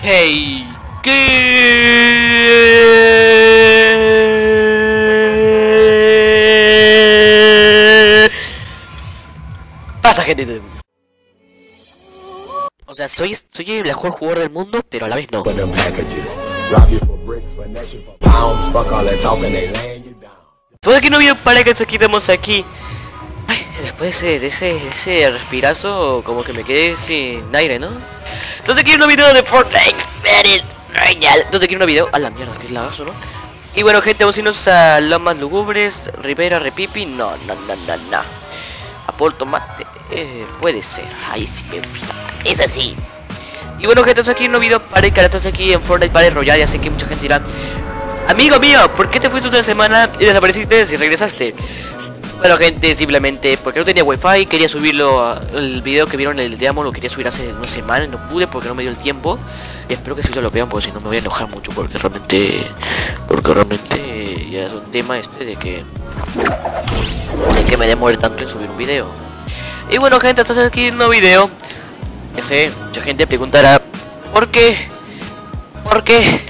Hey, ¿qué pasa, gente? O sea, soy, soy el mejor jugador del mundo, pero a la vez no. Todo aquí no vio para que se quitemos aquí. Ay, después de ese, de ese, ese respirazo, como que me quedé sin aire, ¿no? Entonces aquí un video de Fortnite. Very real. Entonces aquí un video. A la mierda, que es lagazo, ¿no? Y bueno, gente, vamos a irnos a Lomas Lugubres, Rivera, Repipi. No, no, no, no, no. Apol Tomate. eh, puede ser. Ahí sí me gusta. Es así. Y bueno, gente, entonces aquí un video para el entonces aquí en Fortnite Battle Royale. Ya sé que mucha gente dirá. Amigo mío, ¿por qué te fuiste una semana y desapareciste y regresaste? Bueno gente, simplemente porque no tenía wifi, quería subirlo, el video que vieron el Diamo lo quería subir hace una semana no pude porque no me dio el tiempo. Y espero que si lo vean porque si no me voy a enojar mucho porque realmente, porque realmente ya es un tema este de que, de que me demore tanto en subir un video. Y bueno gente, entonces aquí un nuevo video. Ya sé, mucha gente preguntará, ¿por qué? ¿Por qué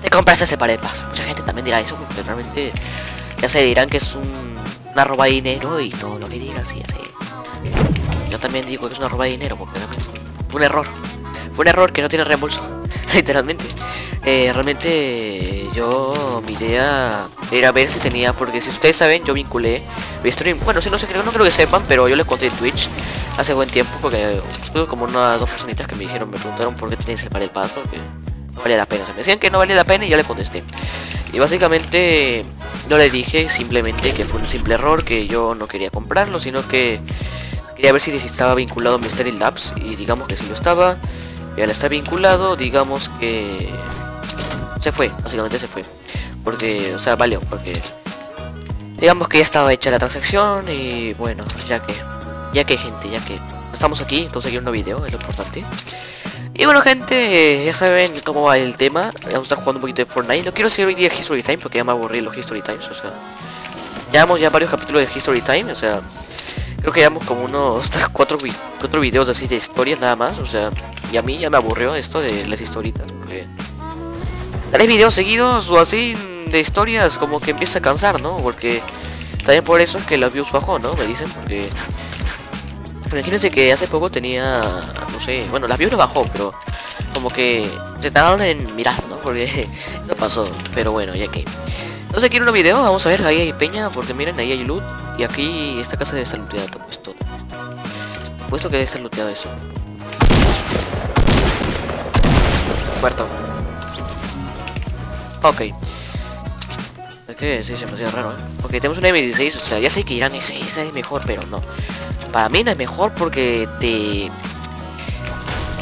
te compras ese par de pasos? Mucha gente también dirá eso porque realmente ya se dirán que es un, una roba de dinero y todo lo que digas y así. Yo también digo que es una roba de dinero porque fue un error. Fue un error que no tiene reembolso. Literalmente. Eh, realmente yo mi idea era ver si tenía, porque si ustedes saben, yo vinculé mi stream. Bueno, si no sé, creo, no creo que sepan, pero yo les conté en Twitch hace buen tiempo porque tuve como unas dos personitas que me dijeron, me preguntaron por qué tenéis el par del paso, porque no valía la pena. O me decían que no valía la pena y yo le contesté. Y básicamente no le dije simplemente que fue un simple error, que yo no quería comprarlo, sino que quería ver si estaba vinculado a Mystery Labs y digamos que si lo estaba. Y al estar vinculado, digamos que se fue, básicamente se fue. Porque, o sea, valió, porque digamos que ya estaba hecha la transacción y bueno, ya que, ya que gente, ya que estamos aquí, entonces hay un nuevo video, es lo importante. Y bueno gente, eh, ya saben cómo va el tema, vamos a estar jugando un poquito de Fortnite. No quiero hacer hoy día History Time porque ya me aburrí los History Times, o sea, llevamos ya varios capítulos de History Time, o sea, creo que llevamos como unos 4 vi cuatro videos así de historias nada más, o sea, y a mí ya me aburrió esto de las historitas, porque tres videos seguidos o así de historias como que empieza a cansar, ¿no? Porque también por eso es que los views bajó, ¿no? Me dicen, porque imagínense que hace poco tenía, no sé, bueno, las views no bajó, pero como que se tardaron en mirar, ¿no? Porque eso pasó, pero bueno, ya que. Entonces aquí en un video, vamos a ver, ahí hay peña, porque miren, ahí hay loot, y aquí esta casa debe estar looteada, puesto, todo. Puesto que debe estar looteado eso. Muerto. Ok. Es que sí, se me hacía raro, ¿eh? Ok, tenemos una M16, o sea, ya sé que dirán ese, ese es mejor, pero no. Para mí no es mejor porque te...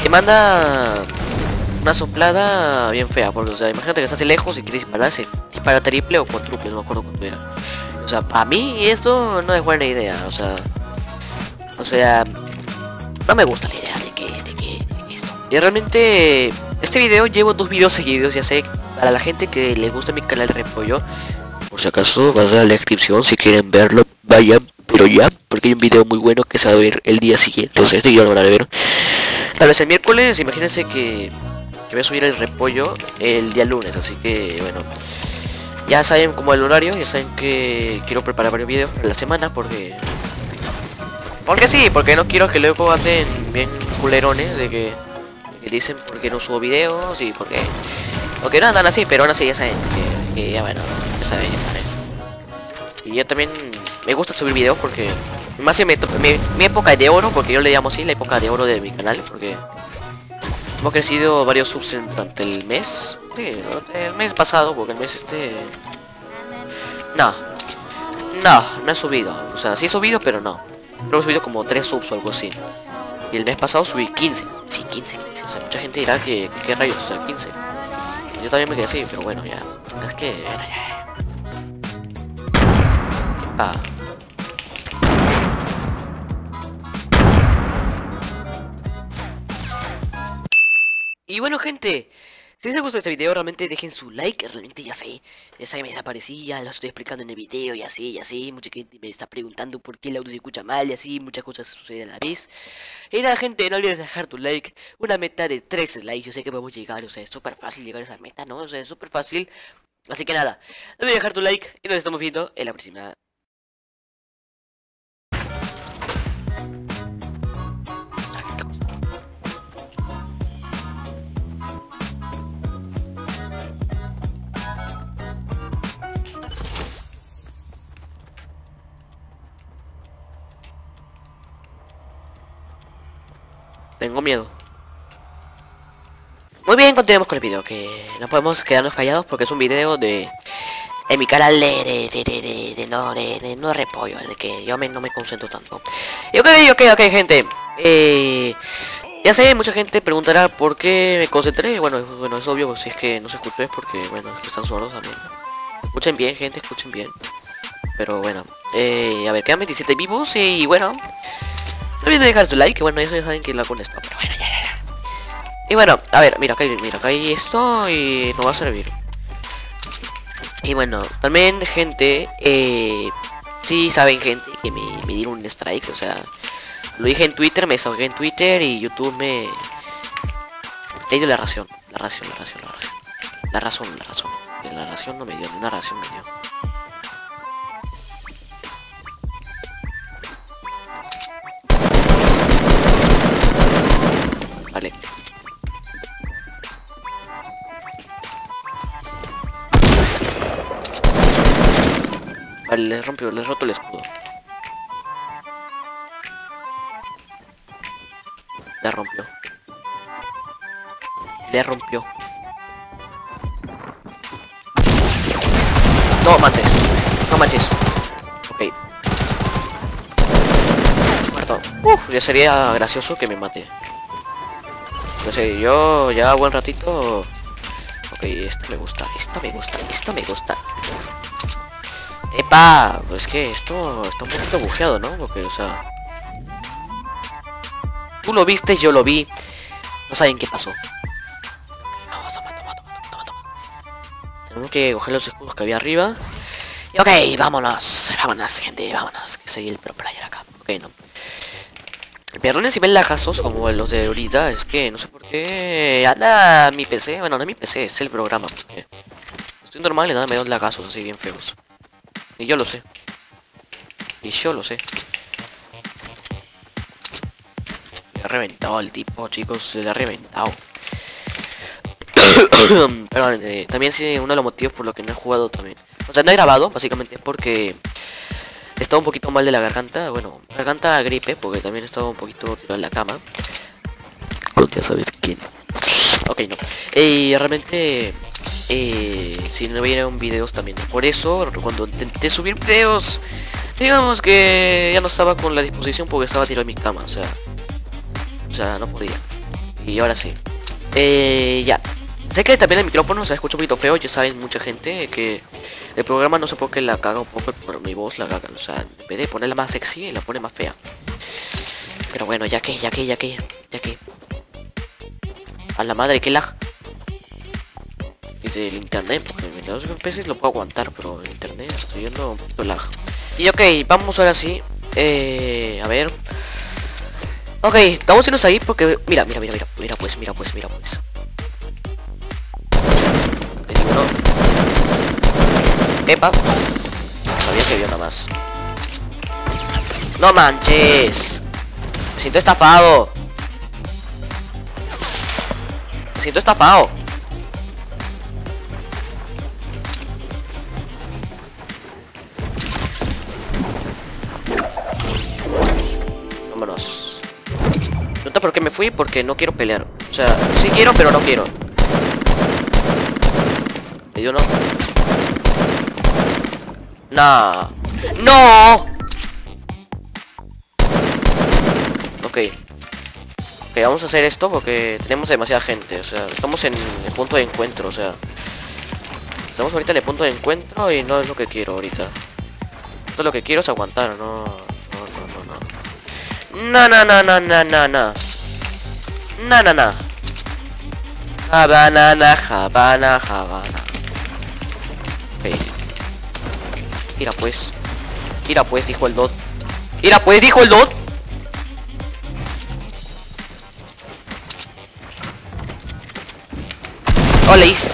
Te manda una soplada bien fea, porque, o sea, imagínate que estás lejos y quieres disparar, se dispara triple o cuádruple, no me acuerdo cuánto era. O sea, para mí esto no es buena idea, o sea... O sea... No me gusta la idea de que, de que, de que esto. Y realmente, este video llevo dos videos seguidos, ya sé, para la gente que le gusta mi canal Repollo. Si acaso, vas a la descripción si quieren verlo, vayan, pero ya, porque hay un video muy bueno que se va a ver el día siguiente. O sea, este video lo van a ver. Tal vez el miércoles, imagínense que, que voy a subir el repollo el día lunes, así que bueno. Ya saben como el horario, ya saben que quiero preparar varios videos para la semana porque porque sí, porque no quiero que luego anden bien culerones de que, que dicen porque no subo videos y porque... Porque no andan así, pero aún así ya saben que, que ya bueno, ya saben, ya saben. Y yo también me gusta subir videos porque... Más en mi, mi, mi época de oro, porque yo le llamo así, la época de oro de mi canal, porque... Hemos crecido varios subs durante el mes. Sí, el mes pasado, porque el mes este... No. No, no he subido. O sea, sí he subido, pero no. Creo que he subido como 3 subs o algo así. Y el mes pasado subí 15. Sí, 15, 15. O sea, mucha gente dirá que, que qué rayos, o sea, 15. Yo también me quedé así, pero bueno, ya. Es que, bueno, ya. Ah. Y bueno, gente. Si les gustó este video, realmente dejen su like, realmente ya sé, ya sé, me desaparecía, lo estoy explicando en el video y así, y así, mucha gente me está preguntando por qué el audio se escucha mal y así, muchas cosas suceden a la vez. Y nada gente, no olvides dejar tu like, una meta de 3 likes, yo sé que podemos llegar, o sea, es súper fácil llegar a esa meta, ¿no? O sea, es súper fácil. Así que nada, no olvides dejar tu like y nos estamos viendo en la próxima. Tengo miedo. Muy bien, continuemos con el video, que no podemos quedarnos callados porque es un video de... En mi canal de, de, de, de, no, de, no repollo, en el que yo me, no me concentro tanto. Y ok, ok, ok, gente. Eh, ya sé, mucha gente preguntará por qué me concentré. Bueno, bueno, es obvio, si es que no se escuchó es porque, bueno, es están sordos también. Escuchen bien, gente, escuchen bien. Pero bueno, eh, a ver, quedan 27 vivos y bueno... No olviden dejar su like, que bueno, eso ya saben que lo hago con esto, pero bueno, ya, ya, ya. Y bueno, a ver, mira, acá, hay- mira, acá hay esto y nos va a servir. Y bueno, también gente, eh, sí saben gente que me, me dieron un strike, o sea, lo dije en Twitter, me desahogué en Twitter y YouTube me... Me dio la ración, la ración, la ración, la ración. La razón, la razón. La ración no me dio, ni una ración me dio. Les rompió, les roto el escudo. Le rompió. Le rompió. No mates. No manches. Ok. Muerto. Uf, ya sería gracioso que me mate. No sé, yo ya buen ratito. Ok, esto me gusta, esto me gusta, esto me gusta. Epa, pues que esto está un poquito bujeado, ¿no? Porque, o sea. Tú lo viste, yo lo vi. No saben qué pasó. Vamos, toma, toma, toma, toma, toma. Tenemos que coger los escudos que había arriba. Y ok, vámonos. Vámonos, gente, vámonos. Que soy el pro player acá. Ok, no. Perdonen si ven lagazos como los de ahorita, es que no sé por qué anda mi PC, bueno no es mi PC, es el programa, estoy normal y nada me dan lagazos así bien feos. Y yo lo sé. Y yo lo sé. Le ha reventado al tipo, chicos, se le ha reventado. Perdón, eh, también sí, uno de los motivos por los que no he jugado también. O sea, no he grabado, básicamente porque estaba un poquito mal de la garganta, bueno, garganta gripe, porque también estaba un poquito tirado en la cama. Ya sabes quién. Ok, no. Y realmente, eh, si no vieron videos también. Por eso, cuando intenté subir videos, digamos que ya no estaba con la disposición porque estaba tirado en mi cama, o sea, o sea, no podía. Y ahora sí. Eh, ya. Sé que también el micrófono se escucha un poquito feo, ya saben mucha gente que el programa no sé por qué la caga un poco, pero mi voz la caga, o sea, en vez de ponerla más sexy, la pone más fea. Pero bueno, ya que, ya que, ya que, ya que. A la madre, que lag. Y del internet, porque los FPS lo puedo aguantar, pero el internet estoy viendo un poquito lag. Y ok, vamos ahora sí. Eh, a ver. Ok, vamos a irnos ahí porque. Mira, mira, mira, mira, mira pues, mira pues, mira pues. Epa. Sabía que había una más. No manches. Me siento estafado. Me siento estafado. Por qué me fui, porque no quiero pelear. O sea, sí quiero, pero no quiero. Y yo no. No. ¡No! Ok. Ok, vamos a hacer esto porque tenemos demasiada gente. O sea, estamos en el punto de encuentro, o sea. Estamos ahorita en el punto de encuentro y no es lo que quiero ahorita. Esto lo que quiero es aguantar, no. No, no, no, no. No, no, no, no, no, no, no. No, no, no. Habana, Habana, Habana. Ok. Mira pues. Mira pues, dijo el dot. Mira pues, dijo el dot. Oleis.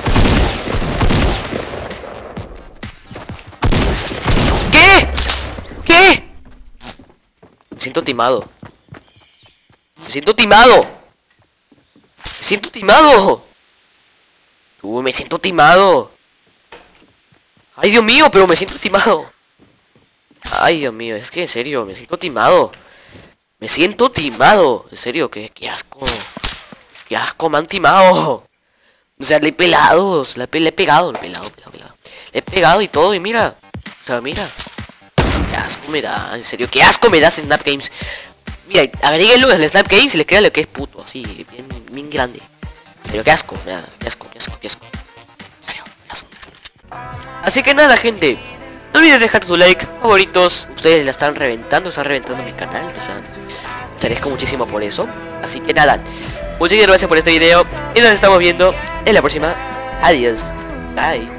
¿Qué? ¿Qué? Me siento timado. Me siento timado. Siento timado. Uh, me siento timado. Ay, Dios mío, pero me siento timado. Ay, Dios mío, es que en serio, me siento timado. Me siento timado. En serio, qué, qué asco. Qué asco, me han timado. O sea, le he pelado, le he, pegado, le he pelado, pelado, pelado. Le he pegado y todo, y mira. O sea, mira. Qué asco me da, en serio, qué asco me da Snap Games. Mira, agréguenlo al Snap Games y le crean lo que es puto, así, bien, grande. Pero qué asco, qué asco, qué asco, qué asco. Así que nada, gente. No olvides dejar tu like, favoritos. Ustedes la están reventando, están reventando mi canal. O sea, te agradezco muchísimo por eso. Así que nada. Muchas gracias por este video. Y nos estamos viendo en la próxima. Adiós. Bye.